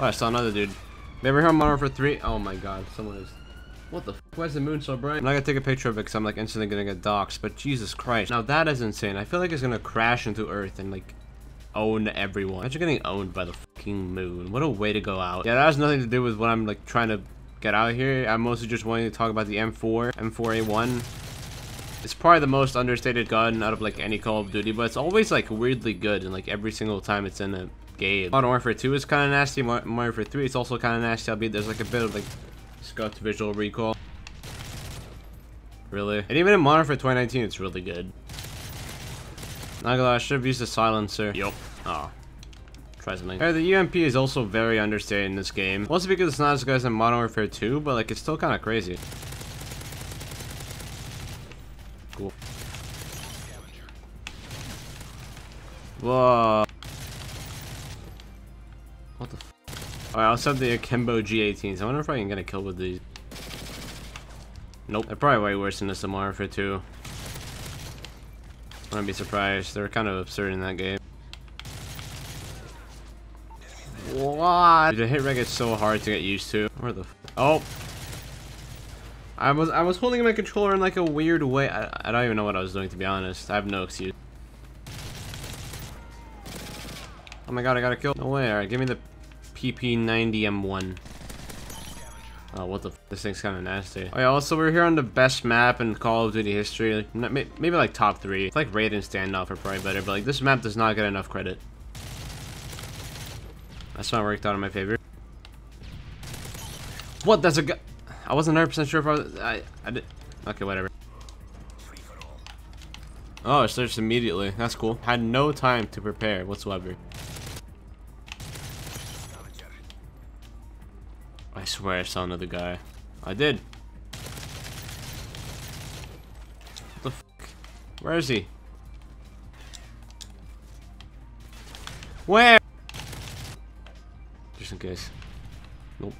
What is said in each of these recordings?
Oh, I saw another dude. Maybe here Modern Warfare 3? Oh my god, someone is... What the f Why is the moon so bright? I'm not gonna take a picture of it because I'm like instantly gonna get doxxed, but Jesus Christ. Now that is insane. I feel like it's gonna crash into Earth and like own everyone. Imagine getting owned by the fucking moon. What a way to go out. Yeah, that has nothing to do with what I'm like trying to get out here. I'm mostly just wanting to talk about the M4, M4A1. It's probably the most understated gun out of like any Call of Duty, but it's always like weirdly good and like every single time it's in a game. Modern Warfare 2 is kind of nasty. Modern Warfare 3 is also kind of nasty, albeit there's like a bit of like Scott's visual recoil. Really? And even in Modern Warfare 2019, it's really good. Not gonna lie, I should have used the silencer. Yup. Oh. Try something. Hey, the UMP is also very understated in this game. Mostly because it's not as good as in Modern Warfare 2, but like it's still kind of crazy. Cool. Whoa. What the f Alright, I'll set the Akimbo G18s. I wonder if I can get a kill with these. Nope. They're probably way worse than the Samara for 2. I wouldn't be surprised. They're kind of absurd in that game. What? Dude, the hit reg is so hard to get used to. Where the Oh! I was I was holding my controller in like a weird way. I, I don't even know what I was doing to be honest. I have no excuse. Oh my god, I got a kill. No way. Alright, give me the PP90M1. Oh, what the This thing's kind of nasty. Oh yeah, also we're here on the best map in Call of Duty history. Like, maybe like top three. It's like Raid and Standoff are probably better, but like this map does not get enough credit. That's not worked out in my favor. What? That's a guy. I wasn't 100% sure if I was. I, I did. Okay, whatever. Oh, it starts immediately. That's cool. Had no time to prepare whatsoever. Swear I saw another guy. I did. What the? Where is he? Where? Just in case. Nope.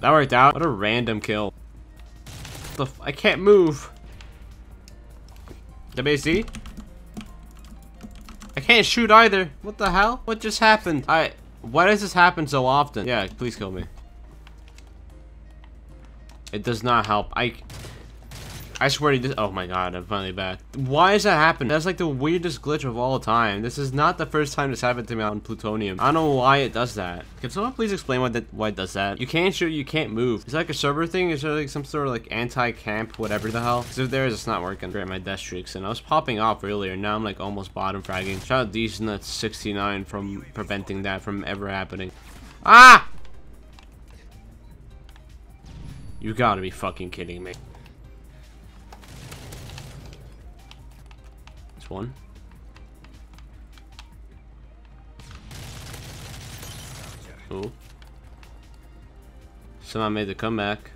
That worked out. What a random kill. The I can't move. WC? I can't shoot either. What the hell? What just happened? I. Why does this happen so often? Yeah, please kill me. It does not help. I. I swear to this. Oh my god, I'm finally back. Why is that happening? That's like the weirdest glitch of all time. This is not the first time this happened to me on Plutonium. I don't know why it does that. Can someone please explain why that why it does that? You can't shoot, you can't move. Is that like a server thing? Is there like some sort of like anti-camp, whatever the hell? Because if there is, it's not working. Great, my death streaks. And I was popping off earlier. Now I'm like almost bottom fragging. Shout out Decent 69 from preventing that from ever happening. Ah! You gotta be fucking kidding me. One. Cool. Someone made the comeback.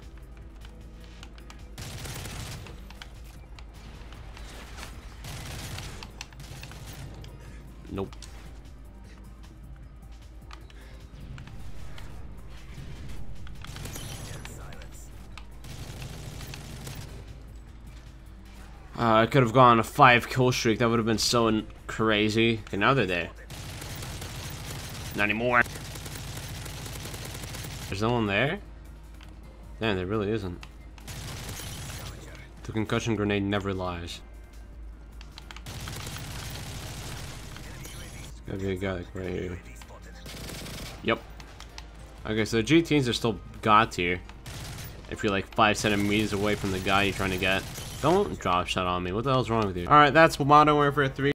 Nope. Uh, I could have gone a five kill streak. That would have been so crazy. Okay, now they're there. Not anymore. There's no one there? Damn, there really isn't. The concussion grenade never lies. There's gotta be a guy like right here. Yep. Okay, so the GTs are still got here. If you're like five centimeters away from the guy you're trying to get. Don't drop shot on me. What the hell's wrong with you? Alright, that's Modern Warfare 3.